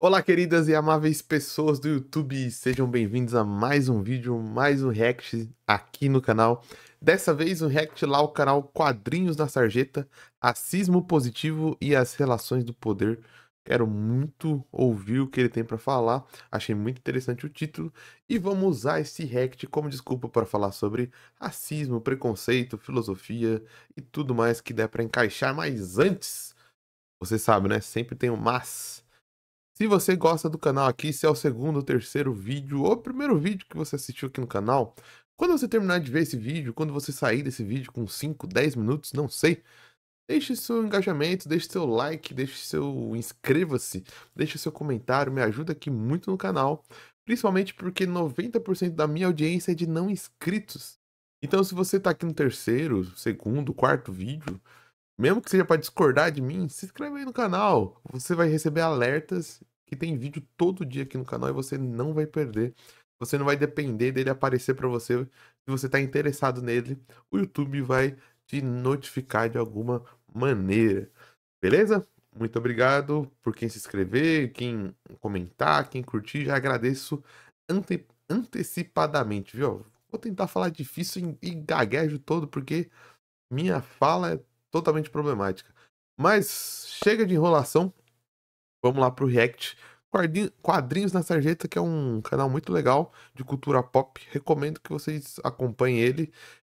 Olá, queridas e amáveis pessoas do YouTube, sejam bem-vindos a mais um vídeo, mais um react aqui no canal. Dessa vez um react lá ao canal Quadrinhos na Sarjeta, Racismo Positivo e as Relações do Poder. Quero muito ouvir o que ele tem para falar, achei muito interessante o título e vamos usar esse react como desculpa para falar sobre racismo, preconceito, filosofia e tudo mais que der para encaixar, mas antes, você sabe, né? Sempre tem um mas se você gosta do canal aqui, se é o segundo, terceiro vídeo ou primeiro vídeo que você assistiu aqui no canal, quando você terminar de ver esse vídeo, quando você sair desse vídeo com 5, 10 minutos, não sei, deixe seu engajamento, deixe seu like, deixe seu inscreva-se, deixe seu comentário, me ajuda aqui muito no canal, principalmente porque 90% da minha audiência é de não inscritos. Então se você tá aqui no terceiro, segundo, quarto vídeo, mesmo que seja para discordar de mim, se inscreve aí no canal. Você vai receber alertas que tem vídeo todo dia aqui no canal e você não vai perder. Você não vai depender dele aparecer para você. Se você está interessado nele, o YouTube vai te notificar de alguma maneira. Beleza? Muito obrigado por quem se inscrever, quem comentar, quem curtir. Já agradeço ante antecipadamente, viu? Vou tentar falar difícil e gaguejo todo, porque minha fala é totalmente problemática. Mas chega de enrolação. Vamos lá pro React. Quadrinhos na Sarjeta, que é um canal muito legal de cultura pop. Recomendo que vocês acompanhem ele.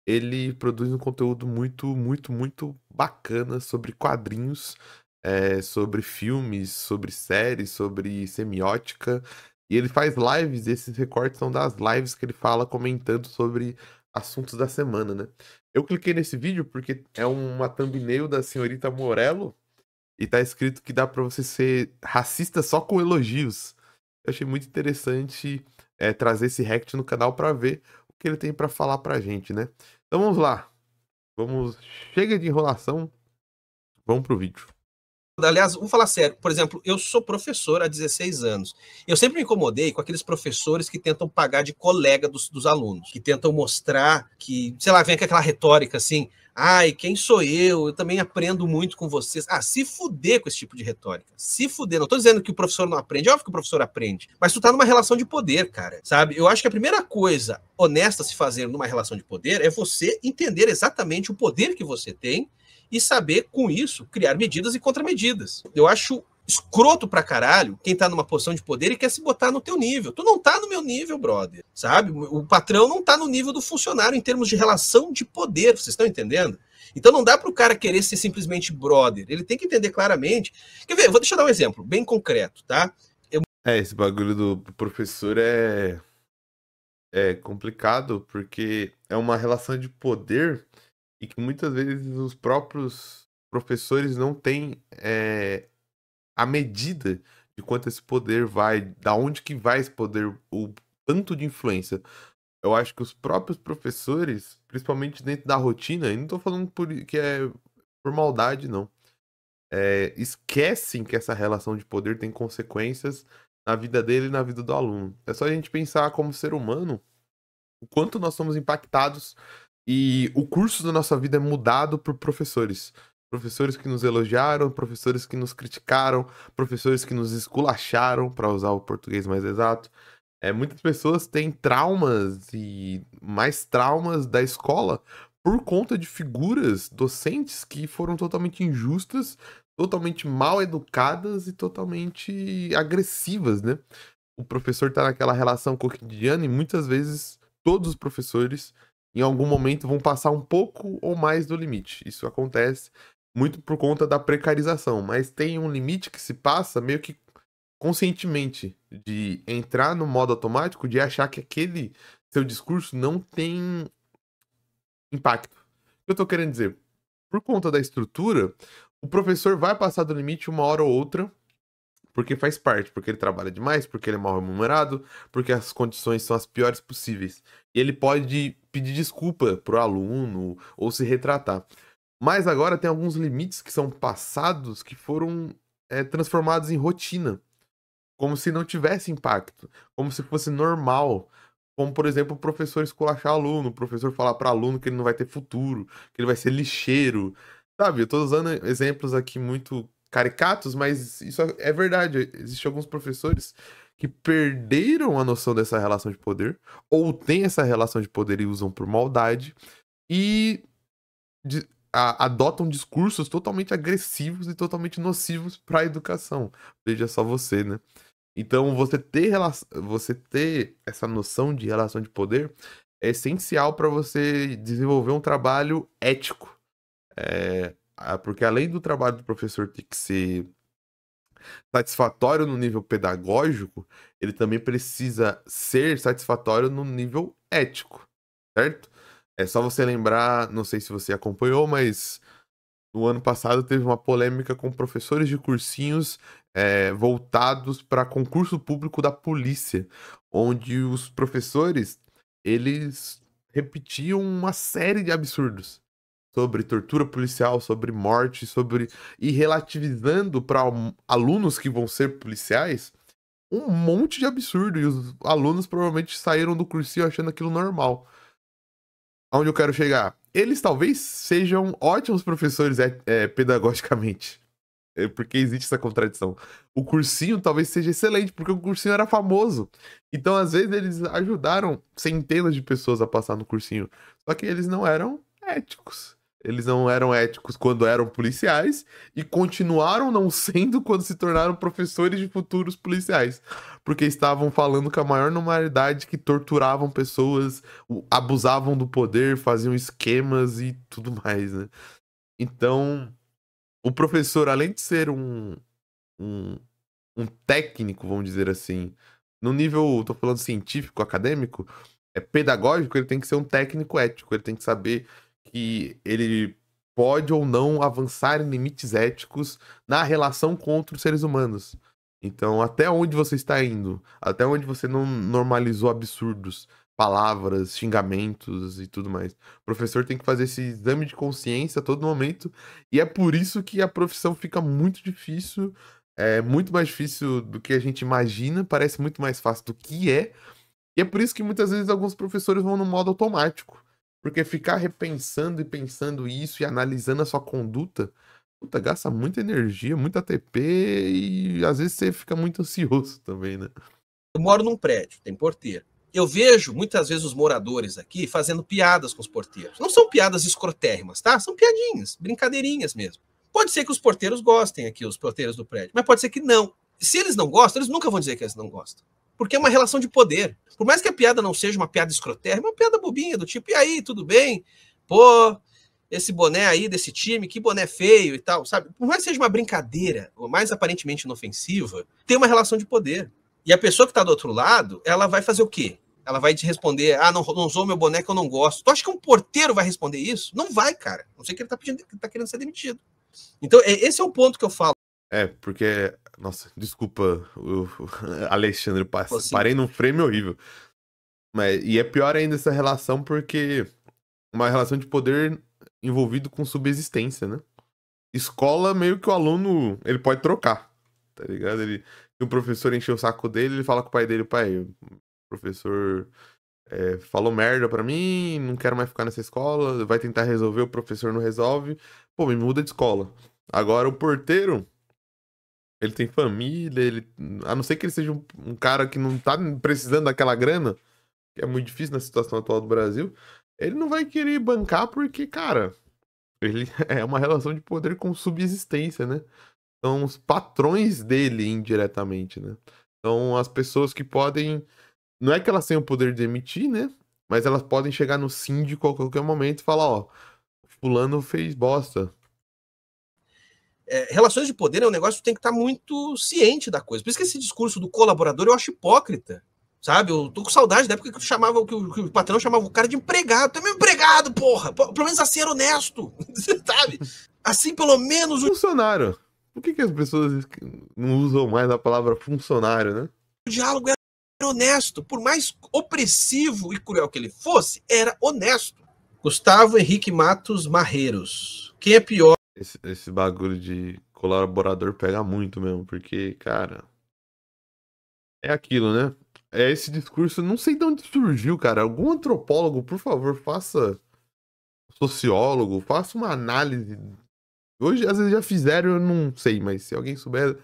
Ele produz um conteúdo muito, muito, muito bacana sobre quadrinhos, é, sobre filmes, sobre séries, sobre semiótica. E ele faz lives, esses recortes são das lives que ele fala comentando sobre assuntos da semana, né? Eu cliquei nesse vídeo porque é uma thumbnail da senhorita Morello e tá escrito que dá para você ser racista só com elogios. Eu achei muito interessante é, trazer esse react no canal para ver o que ele tem para falar pra gente, né? Então vamos lá. Vamos, chega de enrolação. Vamos pro vídeo. Aliás, vamos falar sério. Por exemplo, eu sou professor há 16 anos. Eu sempre me incomodei com aqueles professores que tentam pagar de colega dos, dos alunos, que tentam mostrar que, sei lá, vem aquela retórica assim, ai, quem sou eu? Eu também aprendo muito com vocês. Ah, se fuder com esse tipo de retórica. Se fuder. Não tô dizendo que o professor não aprende, é óbvio que o professor aprende. Mas tu tá numa relação de poder, cara. Sabe? Eu acho que a primeira coisa honesta a se fazer numa relação de poder é você entender exatamente o poder que você tem e saber, com isso, criar medidas e contramedidas. Eu acho escroto pra caralho quem tá numa posição de poder e quer se botar no teu nível. Tu não tá no meu nível, brother. Sabe? O patrão não tá no nível do funcionário em termos de relação de poder. Vocês estão entendendo? Então não dá para o cara querer ser simplesmente brother. Ele tem que entender claramente. Quer ver? Vou deixar dar um exemplo bem concreto, tá? Eu... É, esse bagulho do professor é é complicado porque é uma relação de poder e que muitas vezes os próprios professores não têm é, a medida de quanto esse poder vai, da onde que vai esse poder, o tanto de influência. Eu acho que os próprios professores, principalmente dentro da rotina, e não estou falando por, que é por maldade, não. É, esquecem que essa relação de poder tem consequências na vida dele e na vida do aluno. É só a gente pensar como ser humano o quanto nós somos impactados e o curso da nossa vida é mudado por professores. Professores que nos elogiaram, professores que nos criticaram, professores que nos esculacharam, para usar o português mais exato. É, muitas pessoas têm traumas e mais traumas da escola por conta de figuras docentes que foram totalmente injustas, totalmente mal educadas e totalmente agressivas, né? O professor está naquela relação cotidiana e muitas vezes todos os professores em algum momento vão passar um pouco ou mais do limite. Isso acontece muito por conta da precarização, mas tem um limite que se passa meio que conscientemente de entrar no modo automático, de achar que aquele seu discurso não tem impacto. O que eu tô querendo dizer? Por conta da estrutura, o professor vai passar do limite uma hora ou outra, porque faz parte, porque ele trabalha demais, porque ele é mal remunerado, porque as condições são as piores possíveis. E ele pode pedir desculpa pro aluno ou se retratar. Mas agora tem alguns limites que são passados que foram é, transformados em rotina. Como se não tivesse impacto. Como se fosse normal. Como, por exemplo, o professor esculachar aluno, o professor falar para aluno que ele não vai ter futuro, que ele vai ser lixeiro. Sabe, eu tô usando exemplos aqui muito caricatos, mas isso é verdade. Existem alguns professores que perderam a noção dessa relação de poder, ou têm essa relação de poder e usam por maldade, e de, a, adotam discursos totalmente agressivos e totalmente nocivos para a educação. Veja só você, né? Então, você ter, você ter essa noção de relação de poder é essencial para você desenvolver um trabalho ético. É, porque além do trabalho do professor ter que ser satisfatório no nível pedagógico, ele também precisa ser satisfatório no nível ético, certo? É só você lembrar, não sei se você acompanhou, mas no ano passado teve uma polêmica com professores de cursinhos é, voltados para concurso público da polícia, onde os professores eles repetiam uma série de absurdos sobre tortura policial, sobre morte, sobre e relativizando para alunos que vão ser policiais um monte de absurdo e os alunos provavelmente saíram do cursinho achando aquilo normal. Aonde eu quero chegar? Eles talvez sejam ótimos professores é, é, pedagogicamente. É, porque existe essa contradição. O cursinho talvez seja excelente, porque o cursinho era famoso. Então, às vezes, eles ajudaram centenas de pessoas a passar no cursinho. Só que eles não eram éticos. Eles não eram éticos quando eram policiais e continuaram não sendo quando se tornaram professores de futuros policiais. Porque estavam falando com a maior normalidade que torturavam pessoas, abusavam do poder, faziam esquemas e tudo mais, né? Então, o professor, além de ser um, um, um técnico, vamos dizer assim, no nível, tô falando científico, acadêmico, é pedagógico, ele tem que ser um técnico ético, ele tem que saber que ele pode ou não avançar em limites éticos na relação com outros seres humanos. Então, até onde você está indo? Até onde você não normalizou absurdos, palavras, xingamentos e tudo mais? O professor tem que fazer esse exame de consciência a todo momento, e é por isso que a profissão fica muito difícil, é muito mais difícil do que a gente imagina, parece muito mais fácil do que é. E é por isso que muitas vezes alguns professores vão no modo automático. Porque ficar repensando e pensando isso e analisando a sua conduta, puta, gasta muita energia, muita ATP e às vezes você fica muito ansioso também, né? Eu moro num prédio, tem porteiro. Eu vejo muitas vezes os moradores aqui fazendo piadas com os porteiros. Não são piadas escrotérrimas, tá? São piadinhas, brincadeirinhas mesmo. Pode ser que os porteiros gostem aqui, os porteiros do prédio, mas pode ser que não. Se eles não gostam, eles nunca vão dizer que eles não gostam. Porque é uma relação de poder. Por mais que a piada não seja uma piada escrotérrima, é uma piada bobinha, do tipo, e aí, tudo bem? Pô, esse boné aí desse time, que boné feio e tal, sabe? Por mais que seja uma brincadeira, ou mais aparentemente inofensiva, tem uma relação de poder. E a pessoa que está do outro lado, ela vai fazer o quê? Ela vai te responder: ah, não, não usou meu boné que eu não gosto. Tu acha que um porteiro vai responder isso? Não vai, cara. Não sei que ele está pedindo, ele tá querendo ser demitido. Então, é, esse é o ponto que eu falo. É, porque. Nossa, desculpa, o, Alexandre, parei num frame horrível. Mas, e é pior ainda essa relação porque uma relação de poder envolvido com subsistência, né? Escola, meio que o aluno, ele pode trocar, tá ligado? Ele, se o professor encher o saco dele, ele fala com o pai dele, pai, o professor é, falou merda pra mim, não quero mais ficar nessa escola, vai tentar resolver, o professor não resolve, pô, me muda de escola. Agora o porteiro, ele tem família, ele. A não ser que ele seja um, um, cara que não tá precisando daquela grana, que é muito difícil na situação atual do Brasil, ele não vai querer bancar porque, cara, ele é uma relação de poder com subsistência, né? São os patrões dele indiretamente, né? São as pessoas que podem. Não é que elas tenham o poder de emitir, né? Mas elas podem chegar no síndico a qualquer momento e falar, ó, fulano fez bosta é, relações de poder é um negócio que tem que estar tá muito ciente da coisa. Por isso que esse discurso do colaborador eu acho hipócrita. Sabe? Eu tô com saudade da época que, chamava, que, o, que o patrão chamava o cara de empregado. Tu é meu empregado, porra! Pelo menos assim era honesto. Sabe? Assim, pelo menos. Funcionário. Por que, que as pessoas não usam mais a palavra funcionário, né? O diálogo era honesto. Por mais opressivo e cruel que ele fosse, era honesto. Gustavo Henrique Matos Marreiros. Quem é pior? Esse, esse bagulho de colaborador pega muito mesmo, porque, cara. É aquilo, né? É esse discurso, não sei de onde surgiu, cara. Algum antropólogo, por favor, faça. Sociólogo, faça uma análise Hoje, às vezes já fizeram, eu não sei, mas se alguém souber.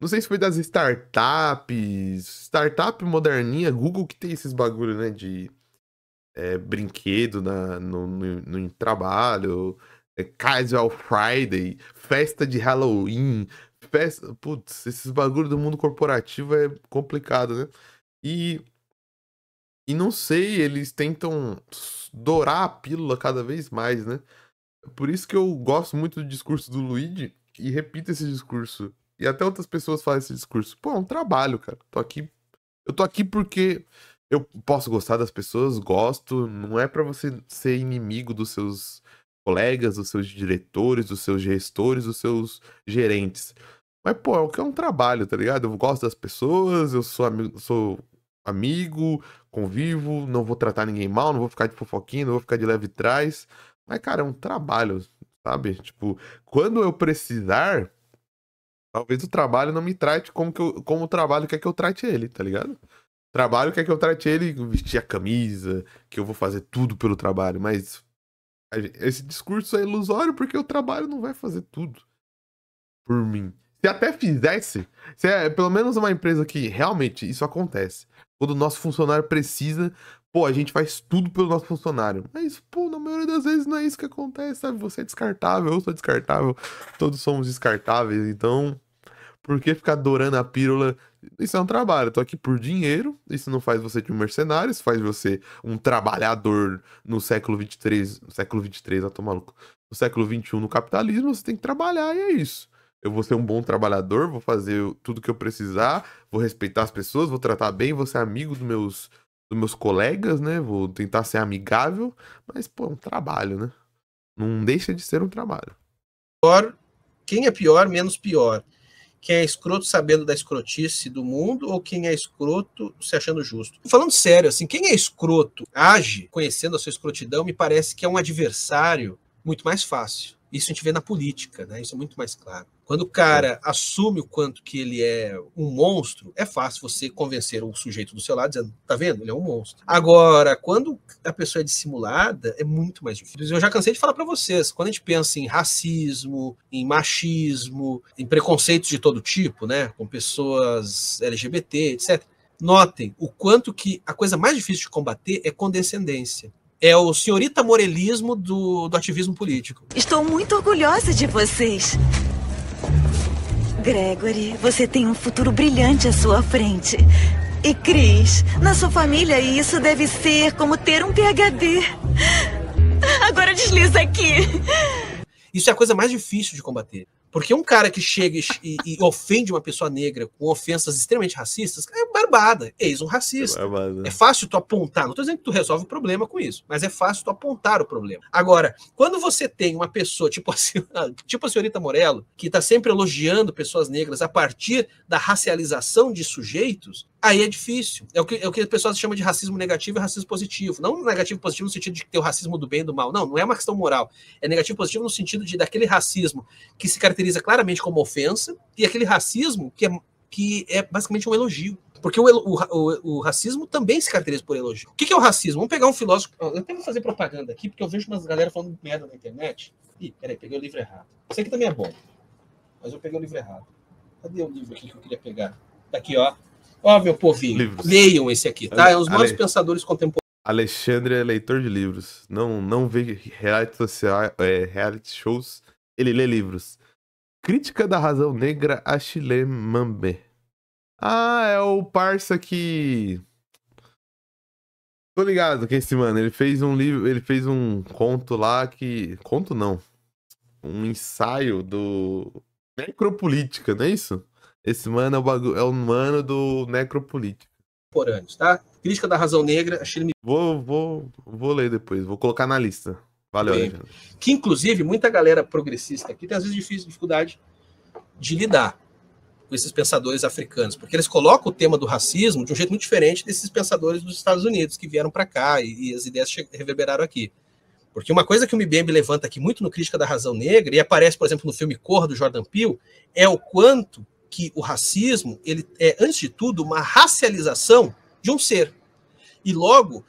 Não sei se foi das startups. Startup moderninha, Google que tem esses bagulho, né? De é, brinquedo na, no, no, no trabalho, Casual Friday, festa de Halloween, festa. Putz, esses bagulho do mundo corporativo é complicado, né? E. E não sei, eles tentam dourar a pílula cada vez mais, né? Por isso que eu gosto muito do discurso do Luigi e repito esse discurso. E até outras pessoas fazem esse discurso. Pô, é um trabalho, cara. Tô aqui. Eu tô aqui porque eu posso gostar das pessoas, gosto. Não é para você ser inimigo dos seus colegas, dos seus diretores, dos seus gestores, dos seus gerentes. Mas, pô, é o que é um trabalho, tá ligado? Eu gosto das pessoas, eu sou amigo, sou amigo, convivo, não vou tratar ninguém mal, não vou ficar de fofoquinha, não vou ficar de leve trás. Mas, cara, é um trabalho, sabe? Tipo, quando eu precisar, talvez o trabalho não me trate como, que eu, como o trabalho quer que eu trate ele, tá ligado? O trabalho quer que eu trate ele, vestir a camisa, que eu vou fazer tudo pelo trabalho, mas esse discurso é ilusório porque o trabalho não vai fazer tudo por mim. Se até fizesse, se é pelo menos uma empresa que realmente isso acontece. Quando o nosso funcionário precisa, pô, a gente faz tudo pelo nosso funcionário. Mas, pô, na maioria das vezes não é isso que acontece, sabe? Você é descartável, eu sou descartável, todos somos descartáveis, então. Por que ficar adorando a pílula? Isso é um trabalho. Eu tô aqui por dinheiro. Isso não faz você de um mercenário, isso faz você um trabalhador no século 23. No século 23, eu tô maluco. No século 21, no capitalismo, você tem que trabalhar e é isso eu vou ser um bom trabalhador, vou fazer tudo que eu precisar, vou respeitar as pessoas, vou tratar bem, vou ser amigo dos meus, dos meus colegas, né? Vou tentar ser amigável, mas, pô, é um trabalho, né? Não deixa de ser um trabalho. Pior, quem é pior, menos pior? Quem é escroto sabendo da escrotice do mundo ou quem é escroto se achando justo? Falando sério, assim, quem é escroto age conhecendo a sua escrotidão, me parece que é um adversário muito mais fácil. Isso a gente vê na política, né? Isso é muito mais claro. Quando o cara assume o quanto que ele é um monstro, é fácil você convencer o sujeito do seu lado dizendo, tá vendo? Ele é um monstro. Agora, quando a pessoa é dissimulada, é muito mais difícil. Eu já cansei de falar para vocês, quando a gente pensa em racismo, em machismo, em preconceitos de todo tipo, né, com pessoas LGBT, etc. Notem o quanto que a coisa mais difícil de combater é condescendência é o senhorita morelismo do, do ativismo político. Estou muito orgulhosa de vocês. Gregory, você tem um futuro brilhante à sua frente. E Chris, na sua família isso deve ser como ter um PhD. Agora desliza aqui. Isso é a coisa mais difícil de combater. Porque um cara que chega e, e, ofende uma pessoa negra com ofensas extremamente racistas é barbada, eis um racista. É, é fácil tu apontar, não estou dizendo que tu resolve o problema com isso, mas é fácil tu apontar o problema. Agora, quando você tem uma pessoa tipo a, tipo a senhorita Morello, que está sempre elogiando pessoas negras a partir da racialização de sujeitos, Aí é difícil. É o que, é o que as pessoas chamam de racismo negativo e racismo positivo. Não negativo positivo no sentido de ter o racismo do bem e do mal. Não, não é uma questão moral. É negativo positivo no sentido de daquele racismo que se caracteriza claramente como ofensa e aquele racismo que é, que é basicamente um elogio. Porque o, o, o, o racismo também se caracteriza por elogio. O que, que, é o racismo? Vamos pegar um filósofo. Eu até vou fazer propaganda aqui, porque eu vejo umas galera falando merda na internet. Ih, peraí, peguei o livro errado. Esse aqui também é bom. Mas eu peguei o livro errado. Cadê o livro aqui que eu queria pegar? Tá aqui, ó. Ó, meu povinho, livros. leiam esse aqui, tá? É um dos maiores Ale... pensadores contemporâneos. Alexandre é leitor de livros. Não, não vê reality, social, é, reality shows, ele lê livros. Crítica da Razão Negra a Chile Mambe. Ah, é o parça que. Tô ligado que é esse mano. Ele fez um livro, ele fez um conto lá que. Conto não. Um ensaio do. Necropolítica, não é isso? Esse mano é o, bagu... é mano do Necropolítica. Contemporâneos, tá? Crítica da Razão Negra, achei Vou, vou, vou ler depois, vou colocar na lista. Valeu, Alexandre. Que, inclusive, muita galera progressista aqui tem às vezes difícil, dificuldade de lidar com esses pensadores africanos, porque eles colocam o tema do racismo de um jeito muito diferente desses pensadores dos Estados Unidos que vieram para cá e, e, as ideias reverberaram aqui. Porque uma coisa que o Mbembe levanta aqui muito no Crítica da Razão Negra, e aparece, por exemplo, no filme Cor, do Jordan Peele, é o quanto que o racismo ele é, antes de tudo, uma racialização de um ser. E logo,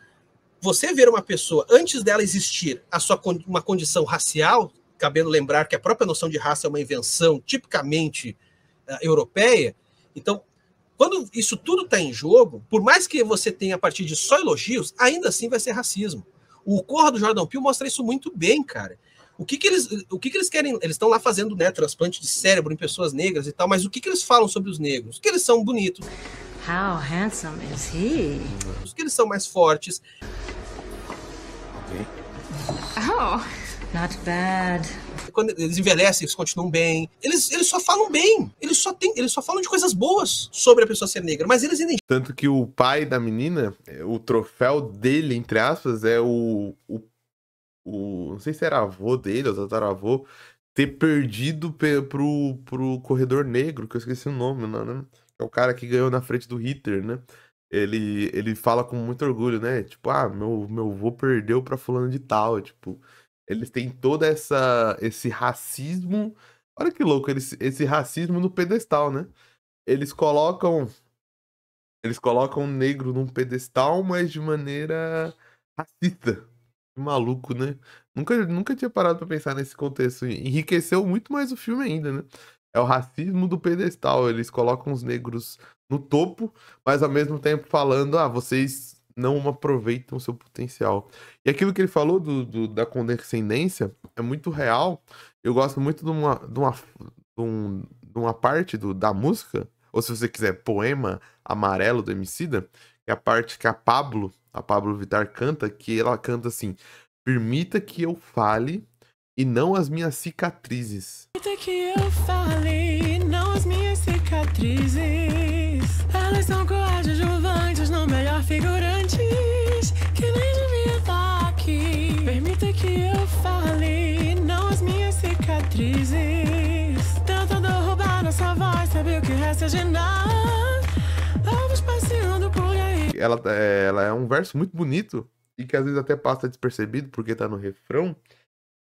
você ver uma pessoa, antes dela existir a sua, uma condição racial, cabendo lembrar que a própria noção de raça é uma invenção tipicamente uh, europeia. Então, quando isso tudo está em jogo, por mais que você tenha a partir de só elogios, ainda assim vai ser racismo. O Corra do Jordan Peele mostra isso muito bem, cara. O que, que eles, o que, que eles querem? Eles estão lá fazendo né, transplante de cérebro em pessoas negras e tal, mas o que, que eles falam sobre os negros? Que eles são bonitos. How handsome is he? Que eles são mais fortes. Oh, not bad. Quando eles envelhecem, eles continuam bem. Eles, eles só falam bem. Eles só, tem, eles só falam de coisas boas sobre a pessoa ser negra. Mas eles identificam. Tanto que o pai da menina, o troféu dele, entre aspas, é o, o o. Não sei se era avô dele ou tataravô, ter perdido pro, pro corredor negro, que eu esqueci o nome, não, né? É o cara que ganhou na frente do Hitler, né? Ele, ele fala com muito orgulho, né? Tipo, ah, meu, meu avô perdeu pra fulano de tal. Tipo, eles têm todo essa, esse racismo. Olha que louco, eles, esse racismo no pedestal, né? Eles colocam. Eles colocam o negro num pedestal, mas de maneira racista maluco, né? Nunca, nunca tinha parado para pensar nesse contexto. Enriqueceu muito mais o filme ainda, né? É o racismo do pedestal. Eles colocam os negros no topo, mas ao mesmo tempo falando: ah, vocês não aproveitam o seu potencial. E aquilo que ele falou do, do, da condescendência é muito real. Eu gosto muito de uma, de uma, de um, de uma parte do, da música, ou se você quiser, poema amarelo do Emicida, que é a parte que a Pablo a Pablo Vittar canta, que ela canta assim: Permita que eu fale e não as minhas cicatrizes. Permita que eu fale, não as minhas cicatrizes. Elas são coadjuvantes, não melhor figurantes, que nem devia estar aqui. Permita que eu fale, não as minhas cicatrizes. Tentando roubar nossa voz, sabe o que resta de nada ela, é, ela é um verso muito bonito e que às vezes até passa despercebido porque tá no refrão.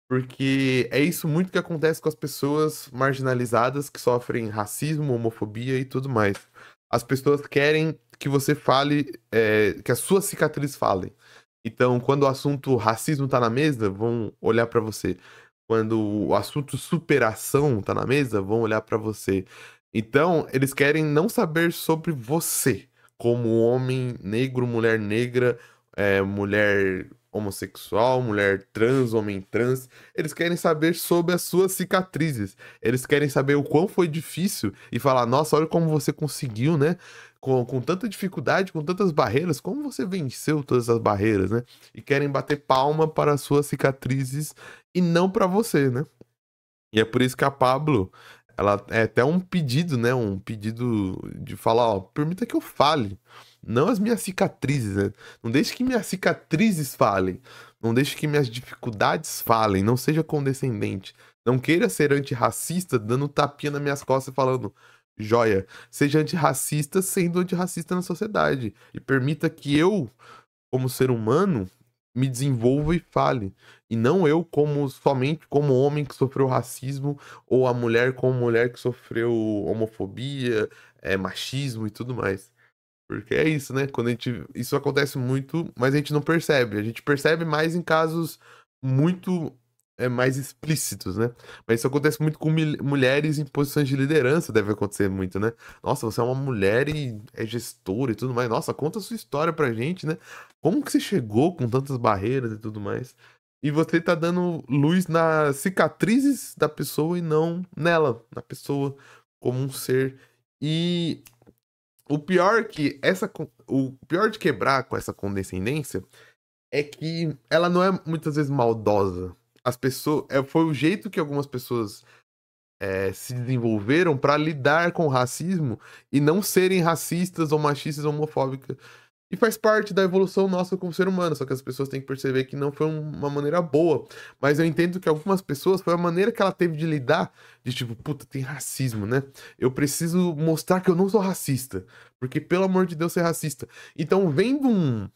Porque é isso muito que acontece com as pessoas marginalizadas que sofrem racismo, homofobia e tudo mais. As pessoas querem que você fale, é, que as suas cicatrizes falem. Então, quando o assunto racismo tá na mesa, vão olhar para você. Quando o assunto superação tá na mesa, vão olhar para você. Então, eles querem não saber sobre você como homem negro, mulher negra, é, mulher homossexual, mulher trans, homem trans. Eles querem saber sobre as suas cicatrizes. Eles querem saber o quão foi difícil e falar: nossa, olha como você conseguiu, né? Com, com tanta dificuldade, com tantas barreiras, como você venceu todas as barreiras, né? E querem bater palma para as suas cicatrizes e não para você, né? E é por isso que a Pablo, ela é até um pedido, né? Um pedido de falar, ó, permita que eu fale. Não as minhas cicatrizes, né? Não deixe que minhas cicatrizes falem. Não deixe que minhas dificuldades falem. Não seja condescendente. Não queira ser antirracista dando tapinha nas minhas costas e falando, joia. Seja antirracista sendo antirracista na sociedade. E permita que eu, como ser humano, me desenvolva e fale. E não eu como somente como homem que sofreu racismo ou a mulher como mulher que sofreu homofobia, é, machismo e tudo mais. Porque é isso, né? Quando a gente. Isso acontece muito, mas a gente não percebe. A gente percebe mais em casos muito é, mais explícitos, né? Mas isso acontece muito com mulheres em posições de liderança, deve acontecer muito, né? Nossa, você é uma mulher e é gestora e tudo mais. Nossa, conta a sua história pra gente, né? Como que você chegou com tantas barreiras e tudo mais? E você tá dando luz nas cicatrizes da pessoa e não nela, na pessoa como um ser. E o pior que essa o pior de quebrar com essa condescendência é que ela não é muitas vezes maldosa as pessoas. É, foi o jeito que algumas pessoas é, se desenvolveram para lidar com o racismo e não serem racistas ou machistas ou homofóbicas. E faz parte da evolução nossa como ser humano, só que as pessoas têm que perceber que não foi uma maneira boa. Mas eu entendo que algumas pessoas foi a maneira que ela teve de lidar, de tipo, puta, tem racismo, né? Eu preciso mostrar que eu não sou racista, porque pelo amor de Deus ser racista. Então, vendo um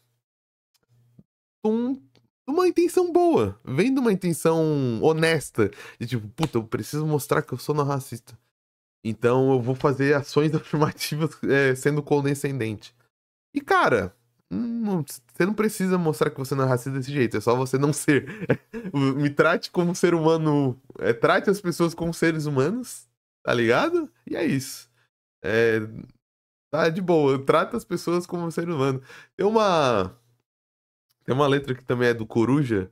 um uma intenção boa, vem de uma intenção honesta, de tipo, puta, eu preciso mostrar que eu sou não racista. Então eu vou fazer ações afirmativas é, sendo condescendente. E cara, você não precisa mostrar que você não é racista desse jeito, é só você não ser. Me trate como ser humano. É, trate as pessoas como seres humanos, tá ligado? E é isso. É, tá de boa, trata as pessoas como ser humano. Tem uma. Tem uma letra que também é do Coruja,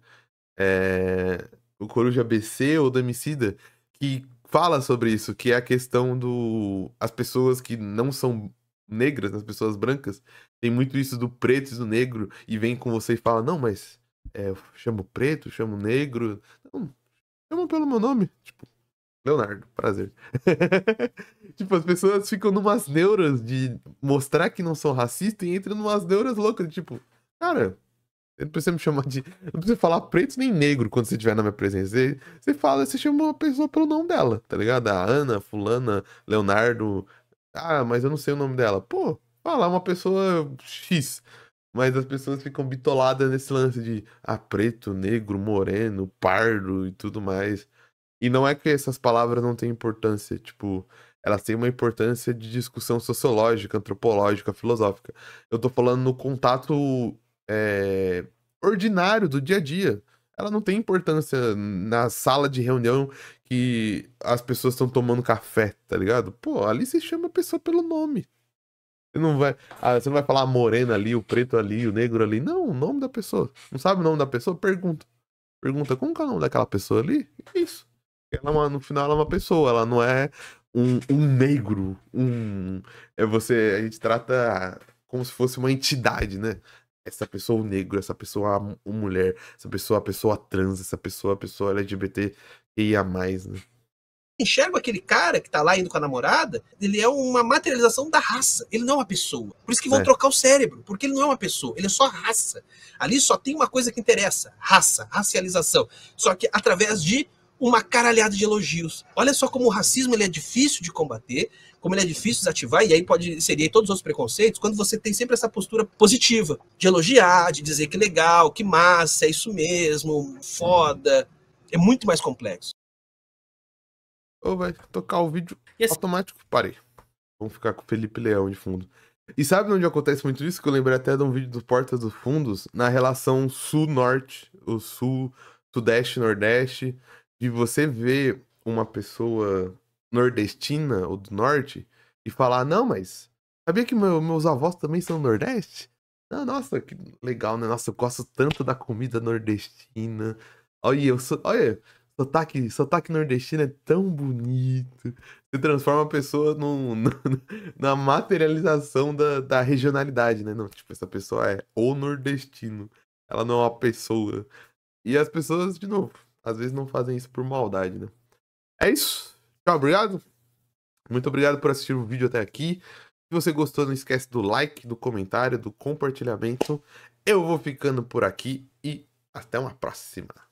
é, o Coruja BC ou do Emicida, que fala sobre isso, que é a questão do. As pessoas que não são negras, as pessoas brancas, tem muito isso do preto e do negro, e vem com você e fala, não, mas é, eu chamo preto, chamo negro. Não, chama pelo meu nome. Tipo, Leonardo, prazer. tipo, as pessoas ficam numas neuras de mostrar que não são racistas e entram numas neuras loucas, tipo, cara, não precisa me chamar de. Não precisa falar preto nem negro quando você estiver na minha presença. Você, fala, você chama uma pessoa pelo nome dela, tá ligado? A Ana, Fulana, Leonardo, ah, mas eu não sei o nome dela. Pô, fala uma pessoa X. Mas as pessoas ficam bitoladas nesse lance de ah, preto, negro, moreno, pardo e tudo mais. E não é que essas palavras não têm importância, tipo, elas têm uma importância de discussão sociológica, antropológica, filosófica. Eu tô falando no contato é, ordinário do dia a dia. Ela não tem importância na sala de reunião que as pessoas estão tomando café, tá ligado? Pô, ali você chama a pessoa pelo nome. Você não vai, ah, você não vai falar a morena ali, o preto ali, o negro ali. Não, o nome da pessoa. Não sabe o nome da pessoa? Pergunta. Pergunta como que é o nome daquela pessoa ali? Isso. Ela, é uma, no final ela é uma pessoa, ela não é um, um negro, um. É você. A gente trata como se fosse uma entidade, né? Essa pessoa o negro, essa pessoa a mulher, essa pessoa a pessoa trans, essa pessoa a pessoa LGBT ia mais, né? Enxergo aquele cara que tá lá indo com a namorada, ele é uma materialização da raça, ele não é uma pessoa. Por isso que vão é. trocar o cérebro, porque ele não é uma pessoa, ele é só raça. Ali só tem uma coisa que interessa: raça, racialização. Só que através de uma caralhada de elogios. Olha só como o racismo ele é difícil de combater, como ele é difícil de ativar, e aí pode seria todos os outros preconceitos, quando você tem sempre essa postura positiva, de elogiar, de dizer que legal, que massa, é isso mesmo, foda. É muito mais complexo. Ou vai tocar o vídeo assim... automático, parei. Vamos ficar com o Felipe Leão de fundo. E sabe onde acontece muito isso? Que eu lembrei até de um vídeo do Porta dos Fundos, na relação sul-norte, o sul, sudeste, nordeste, de você ver uma pessoa nordestina ou do norte e falar, não, mas sabia que meu, meus avós também são do nordeste? Nossa, que legal, né? Nossa, eu gosto tanto da comida nordestina. Olha, eu sou, olha, sotaque, sotaque nordestino é tão bonito. Você transforma a pessoa num, na materialização da, da regionalidade, né? Não, tipo, essa pessoa é o nordestino. Ela não é uma pessoa. E as pessoas, de novo, às vezes não fazem isso por maldade, né? É isso. Tchau, obrigado. Muito obrigado por assistir o vídeo até aqui. Se você gostou, não esquece do like, do comentário, do compartilhamento. Eu vou ficando por aqui e até uma próxima.